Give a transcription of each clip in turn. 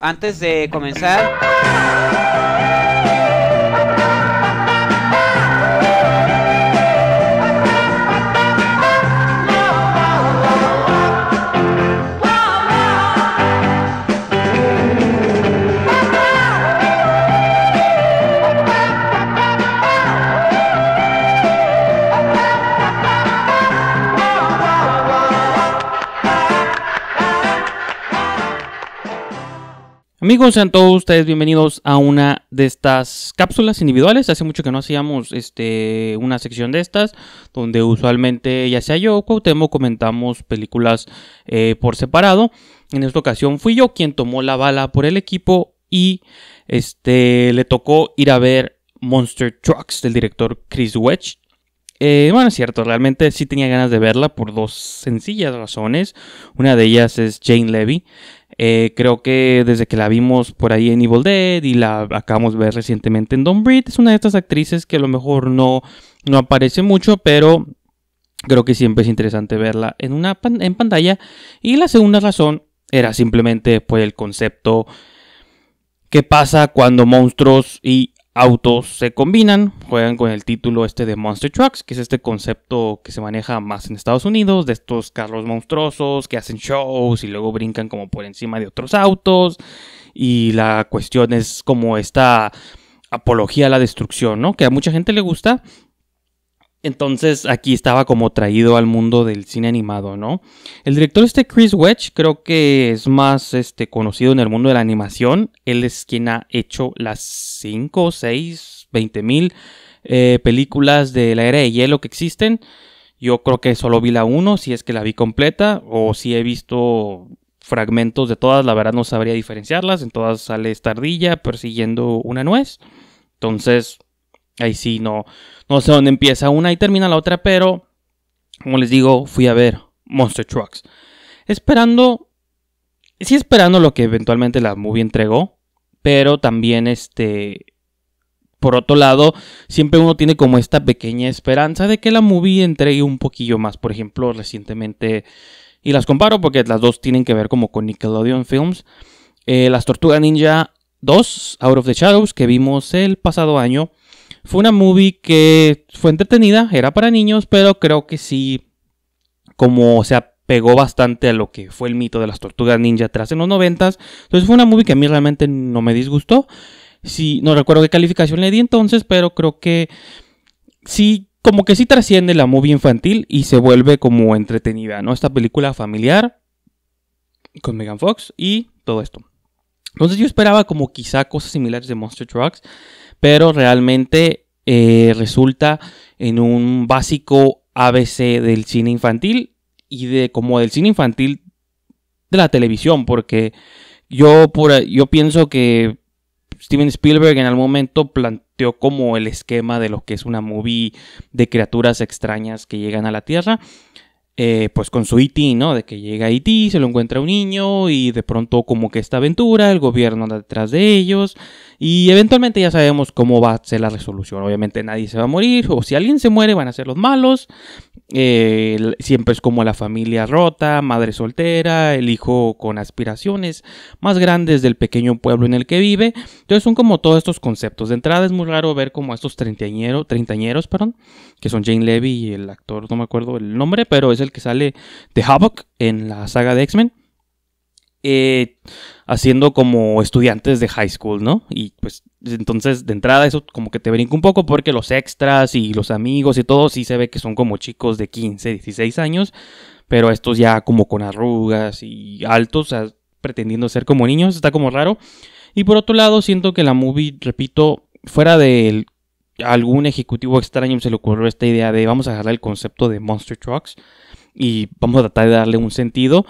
Antes de comenzar... Amigos, sean todos ustedes bienvenidos a una de estas cápsulas individuales. Hace mucho que no hacíamos este, una sección de estas, donde usualmente ya sea yo o Cuauhtémoc comentamos películas eh, por separado. En esta ocasión fui yo quien tomó la bala por el equipo y este, le tocó ir a ver Monster Trucks del director Chris Wedge. Eh, bueno, es cierto, realmente sí tenía ganas de verla por dos sencillas razones. Una de ellas es Jane Levy. Eh, creo que desde que la vimos por ahí en Evil Dead y la acabamos de ver recientemente en Don't Breed, es una de estas actrices que a lo mejor no, no aparece mucho, pero creo que siempre es interesante verla en, una en pantalla. Y la segunda razón era simplemente por el concepto que pasa cuando monstruos y autos se combinan, juegan con el título este de Monster Trucks, que es este concepto que se maneja más en Estados Unidos, de estos carros monstruosos que hacen shows y luego brincan como por encima de otros autos. Y la cuestión es como esta apología a la destrucción, ¿no? Que a mucha gente le gusta, entonces aquí estaba como traído al mundo del cine animado, ¿no? El director este Chris Wedge creo que es más este, conocido en el mundo de la animación. Él es quien ha hecho las 5, 6, 20 mil eh, películas de la era de hielo que existen. Yo creo que solo vi la 1, si es que la vi completa, o si he visto fragmentos de todas, la verdad no sabría diferenciarlas. En todas sale esta ardilla persiguiendo una nuez. Entonces, Ahí sí, no, no sé dónde empieza una y termina la otra, pero como les digo, fui a ver Monster Trucks. Esperando, sí esperando lo que eventualmente la movie entregó, pero también este, por otro lado, siempre uno tiene como esta pequeña esperanza de que la movie entregue un poquillo más. Por ejemplo, recientemente, y las comparo porque las dos tienen que ver como con Nickelodeon Films, eh, las Tortugas Ninja 2, Out of the Shadows, que vimos el pasado año fue una movie que fue entretenida, era para niños, pero creo que sí, como se apegó bastante a lo que fue el mito de las tortugas ninja atrás en los noventas. Entonces fue una movie que a mí realmente no me disgustó. Sí, no recuerdo qué calificación le di entonces, pero creo que sí, como que sí trasciende la movie infantil y se vuelve como entretenida, ¿no? Esta película familiar con Megan Fox y todo esto. Entonces yo esperaba como quizá cosas similares de Monster Trucks pero realmente eh, resulta en un básico ABC del cine infantil y de como del cine infantil de la televisión, porque yo, por, yo pienso que Steven Spielberg en algún momento planteó como el esquema de lo que es una movie de criaturas extrañas que llegan a la Tierra. Eh, pues con su E.T., ¿no? De que llega E.T., se lo encuentra un niño y de pronto como que esta aventura, el gobierno anda detrás de ellos y eventualmente ya sabemos cómo va a ser la resolución. Obviamente nadie se va a morir, o si alguien se muere van a ser los malos. Eh, siempre es como la familia rota, madre soltera, el hijo con aspiraciones más grandes del pequeño pueblo en el que vive. Entonces son como todos estos conceptos. De entrada es muy raro ver como estos treintañeros, treintañeros, perdón, que son Jane Levy y el actor, no me acuerdo el nombre, pero es el que sale de Havoc en la saga de X-Men. Eh, haciendo como estudiantes de high school, ¿no? Y pues entonces de entrada eso como que te brinca un poco porque los extras y los amigos y todo sí se ve que son como chicos de 15, 16 años, pero estos ya como con arrugas y altos, pretendiendo ser como niños, está como raro. Y por otro lado siento que la movie, repito, fuera de algún ejecutivo extraño se le ocurrió esta idea de vamos a agarrar el concepto de Monster Trucks y vamos a tratar de darle un sentido.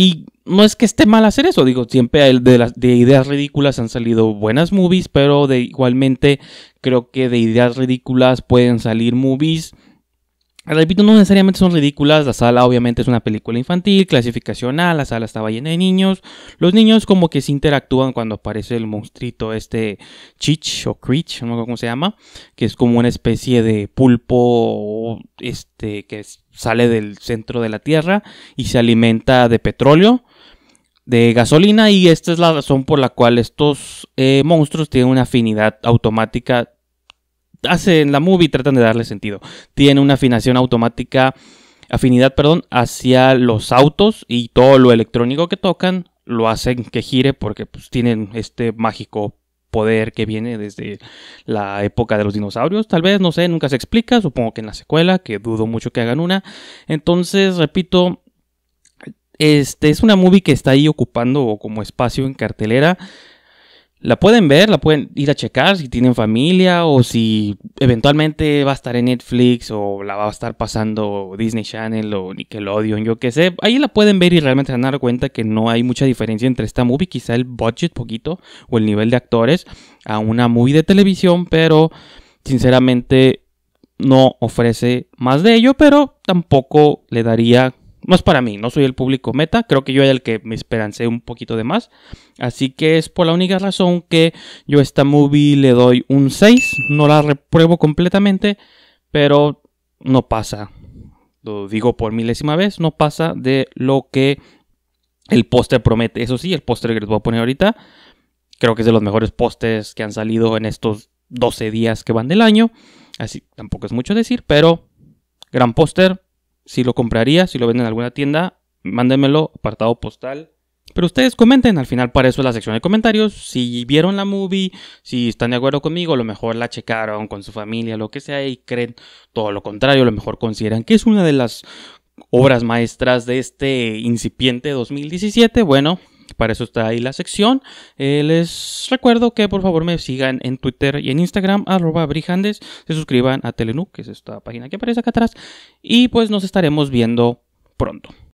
Y no es que esté mal hacer eso, digo, siempre de, las, de ideas ridículas han salido buenas movies, pero de igualmente creo que de ideas ridículas pueden salir movies Repito, no necesariamente son ridículas. La sala obviamente es una película infantil, clasificación A, la sala estaba llena de niños. Los niños como que se interactúan cuando aparece el monstruito este Chich o Creech, no sé cómo se llama, que es como una especie de pulpo este que sale del centro de la Tierra y se alimenta de petróleo. de gasolina y esta es la razón por la cual estos eh, monstruos tienen una afinidad automática. Hacen la movie tratan de darle sentido. Tienen una afinación automática, afinidad, perdón, hacia los autos y todo lo electrónico que tocan lo hacen que gire porque pues, tienen este mágico poder que viene desde la época de los dinosaurios, tal vez, no sé, nunca se explica, supongo que en la secuela, que dudo mucho que hagan una. Entonces, repito, este es una movie que está ahí ocupando como espacio en cartelera. La pueden ver, la pueden ir a checar si tienen familia o si eventualmente va a estar en Netflix o la va a estar pasando Disney Channel o Nickelodeon, yo qué sé. Ahí la pueden ver y realmente se van a dar cuenta que no hay mucha diferencia entre esta movie, quizá el budget poquito o el nivel de actores a una movie de televisión, pero sinceramente no ofrece más de ello, pero tampoco le daría no es para mí, no soy el público meta, creo que yo era el que me esperancé un poquito de más. Así que es por la única razón que yo a esta movie le doy un 6, no la repruebo completamente, pero no pasa, lo digo por milésima vez, no pasa de lo que el póster promete. Eso sí, el póster que les voy a poner ahorita, creo que es de los mejores pósters que han salido en estos 12 días que van del año. Así tampoco es mucho decir, pero gran póster, si lo compraría, si lo venden en alguna tienda, mándenmelo, apartado postal. Pero ustedes comenten, al final para eso es la sección de comentarios. Si vieron la movie, si están de acuerdo conmigo, a lo mejor la checaron con su familia, lo que sea, y creen todo lo contrario, a lo mejor consideran que es una de las obras maestras de este incipiente 2017. Bueno, para eso está ahí la sección. Eh, les recuerdo que por favor me sigan en Twitter y en Instagram, arroba brijandes. Se suscriban a Telenu, que es esta página que aparece acá atrás. Y pues nos estaremos viendo pronto.